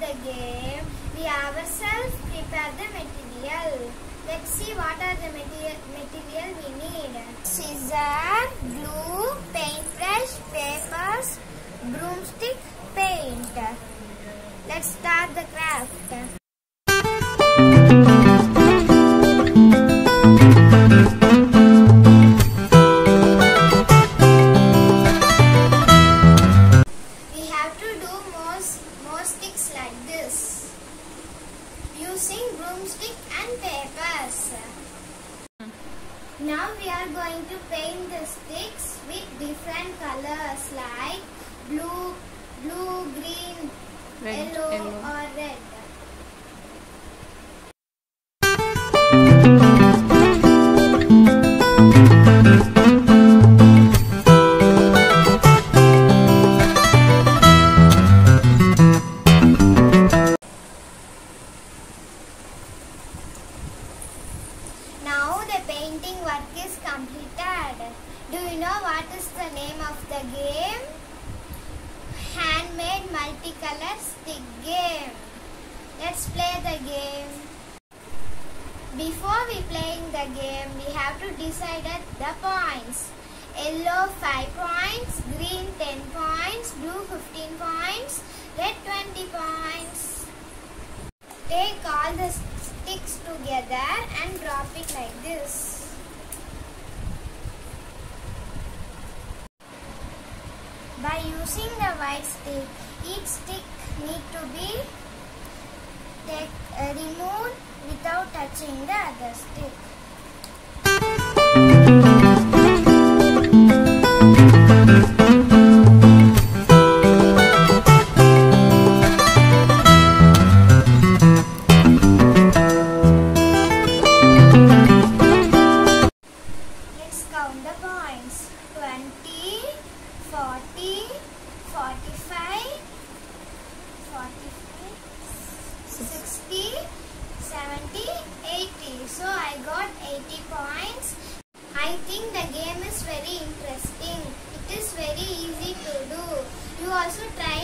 game, we ourselves prepare the material. Let's see what are the material, material we need. Scissor, glue, paintbrush, papers, broomstick, paint. Let's start the craft. Using broomstick and papers. Now we are going to paint the sticks with different colors like blue, blue, green, Red, yellow, yellow. or red. Painting work is completed. Do you know what is the name of the game? Handmade multicolor stick game. Let's play the game. Before we playing the game, we have to decide the points. Yellow 5 points, green 10 points, blue 15 points, red 20 points. Take all the sticks together and drop it like this. By using the white stick, each stick need to be take, uh, removed without touching the other stick. Also try